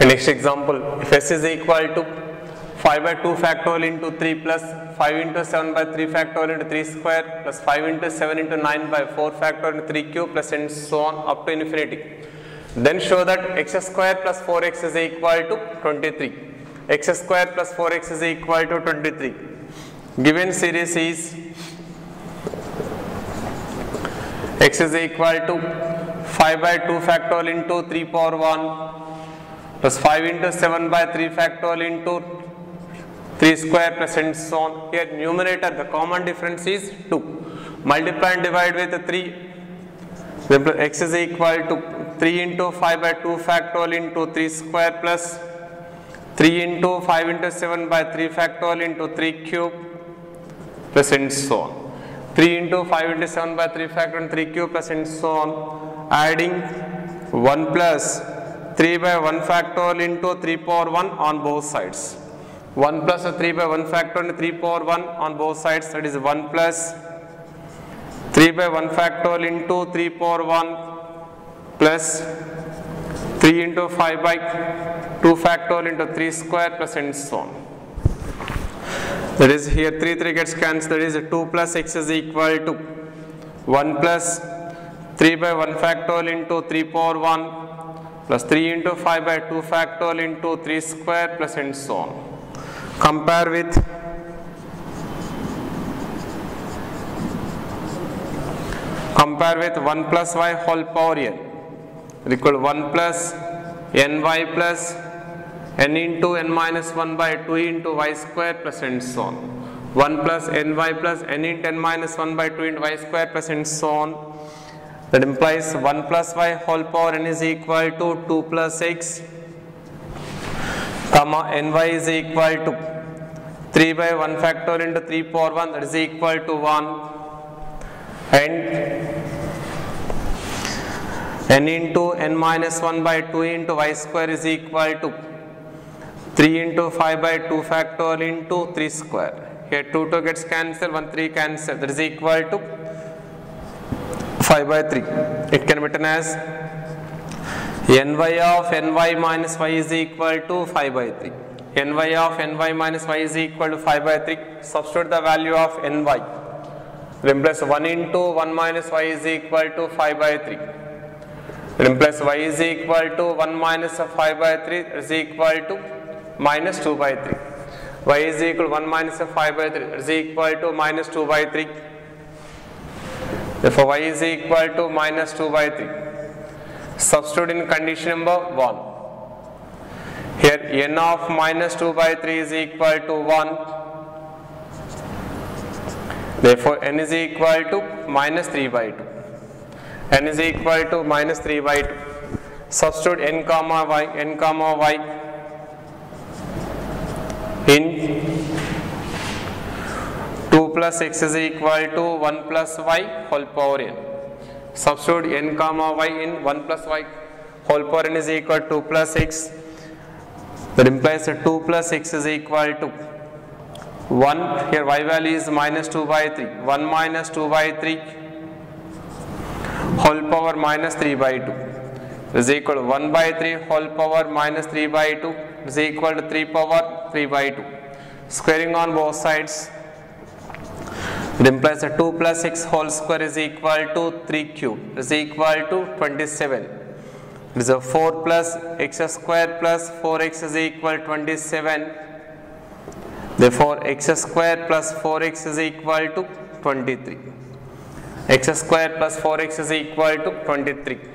Next example, if s is equal to 5 by 2 factorial into 3 plus 5 into 7 by 3 factorial into 3 square plus 5 into 7 into 9 by 4 factorial into 3 cube plus and so on up to infinity. Then show that x square plus 4x is equal to 23. x square plus 4x is equal to 23. Given series is x is equal to 5 by 2 factorial into 3 power 1 plus 5 into 7 by 3 factorial into 3 square plus and so on. Here numerator the common difference is 2. Multiply and divide with 3. Then x is equal to 3 into 5 by 2 factorial into 3 square plus 3 into 5 into 7 by 3 factorial into 3 cube plus and so on. 3 into 5 into 7 by 3 factorial into 3 cube plus and so on. Adding 1 plus 3 by 1 factorial into 3 power 1 on both sides. 1 plus 3 by 1 factorial into 3 power 1 on both sides that is 1 plus 3 by 1 factorial into 3 power 1 plus 3 into 5 by 2 factorial into 3 square plus and so on. That is here 3 3 gets cancelled that is 2 plus x is equal to 1 plus 3 by 1 factorial into 3 power 1 plus 3 into 5 by 2 factorial into 3 square plus and so on. Compare with compare with 1 plus y whole power n equal to 1 plus ny plus n into n minus 1 by 2 into y square plus and so on. 1 plus ny plus n into n minus 1 by 2 into y square plus and so on. That implies 1 plus y whole power n is equal to 2 plus x comma ny is equal to 3 by 1 factorial into 3 power 1 that is equal to 1 and n into n minus 1 by 2 into y square is equal to 3 into 5 by 2 factorial into 3 square. Here 2 2 gets cancelled, 1 3 cancelled that is equal to 5 by 3. It can be written as ny of ny minus y is equal to 5 by 3. ny of ny minus y is equal to 5 by 3. Substitute the value of ny. Replace 1 into 1 minus y is equal to 5 by 3. Replace y is equal to 1 minus 5 by 3 is equal to minus 2 by 3. y is equal to 1 minus 5 by 3 is equal to minus 2 by 3. Therefore, y is equal to minus 2 by 3. Substitute in condition number 1. Here n of minus 2 by 3 is equal to 1. Therefore, n is equal to minus 3 by 2. n is equal to minus 3 by 2. Substitute n comma y, n comma y in 2 plus x is equal to 1 plus y whole power n. Substitute n comma y in 1 plus y whole power n is equal to 2 plus x. That implies that 2 plus x is equal to 1. Here y value is minus 2 by 3. 1 minus 2 by 3 whole power minus 3 by 2 is equal to 1 by 3 whole power minus 3 by 2 is equal to 3 power 3 by 2. Squaring on both sides it implies that 2 plus x whole square is equal to 3 cube is equal to 27. It is a 4 plus x square plus 4x is equal to 27. Therefore, x square plus 4x is equal to 23. x square plus 4x is equal to 23.